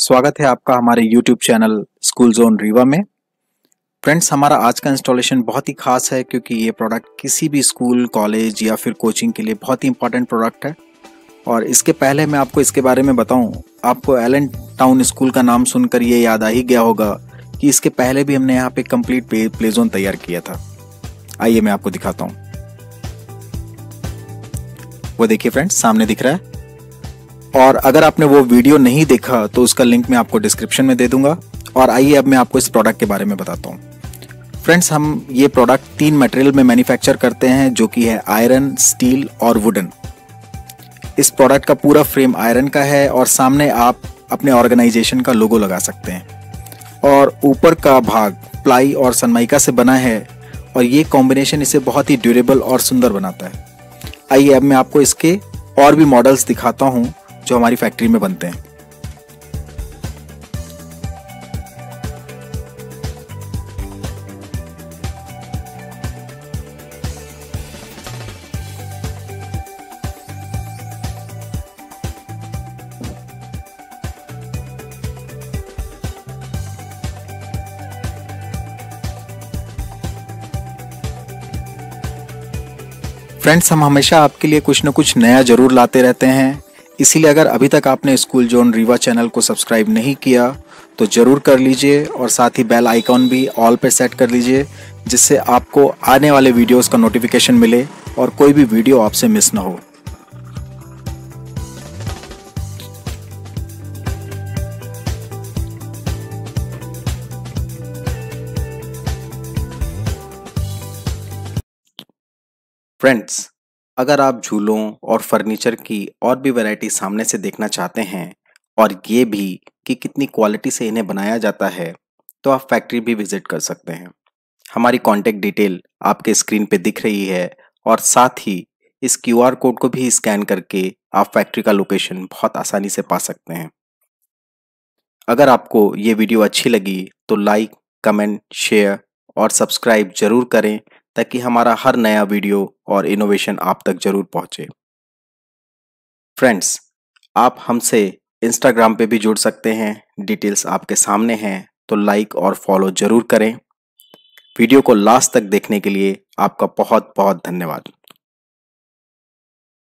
स्वागत है आपका हमारे YouTube channel school zone Rewa में। फ्रेंड्स हमारा आज का इंस्टॉलेशन बहुत ही खास है क्योंकि ये प्रोडक्ट किसी भी स्कूल कॉलेज या फिर कोचिंग के लिए बहुत ही इंपॉर्टेंट प्रोडक्ट है। और इसके पहले मैं आपको इसके बारे में बताऊँ, आपको एलन टाउन स्कूल का नाम सुनकर ये याद आ ही गया होगा कि इसके पहले भी हमने यहाँ पे कंप्लीट प्ले जोन तैयार किया था। आइए मैं आपको दिखाता हूँ। वो देखिए फ्रेंड्स सामने दिख रहा है। और अगर आपने वो वीडियो नहीं देखा तो उसका लिंक मैं आपको डिस्क्रिप्शन में दे दूँगा। और आइए अब मैं आपको इस प्रोडक्ट के बारे में बताता हूँ। फ्रेंड्स हम ये प्रोडक्ट तीन मटेरियल में मैन्युफैक्चर करते हैं, जो कि है आयरन स्टील और वुडन इस प्रोडक्ट का पूरा फ्रेम आयरन का है और सामने आप अपने ऑर्गेनाइजेशन का लोगो लगा सकते हैं। और ऊपर का भाग प्लाई और सनमाइका से बना है और ये कॉम्बिनेशन इसे बहुत ही ड्यूरेबल और सुंदर बनाता है। आइए अब मैं आपको इसके और भी मॉडल्स दिखाता हूँ। जो हमारी फैक्ट्री में बनते हैं। फ्रेंड्स हम हमेशा आपके लिए कुछ न कुछ नया ज़रूर लाते रहते हैं। इसीलिए अगर अभी तक आपने स्कूल जोन रीवा चैनल को सब्सक्राइब नहीं किया तो ज़रूर कर लीजिए और साथ ही बेल आइकॉन भी ऑल पर सेट कर लीजिए, जिससे आपको आने वाले वीडियोस का नोटिफिकेशन मिले और कोई भी वीडियो आपसे मिस ना हो। फ्रेंड्स अगर आप झूलों और फर्नीचर की और भी वैरायटी सामने से देखना चाहते हैं और ये भी कि कितनी क्वालिटी से इन्हें बनाया जाता है तो आप फैक्ट्री भी विज़िट कर सकते हैं। हमारी कॉन्टेक्ट डिटेल आपके स्क्रीन पे दिख रही है और साथ ही इस क्यूआर कोड को भी स्कैन करके आप फैक्ट्री का लोकेशन बहुत आसानी से पा सकते हैं। अगर आपको ये वीडियो अच्छी लगी तो लाइक, कमेंट, शेयर और सब्सक्राइब ज़रूर करें ताकि हमारा हर नया वीडियो और इनोवेशन आप तक ज़रूर पहुँचे। फ्रेंड्स आप हमसे इंस्टाग्राम पे भी जुड़ सकते हैं। डिटेल्स आपके सामने हैं तो लाइक और फॉलो ज़रूर करें। वीडियो को लास्ट तक देखने के लिए आपका बहुत बहुत धन्यवाद।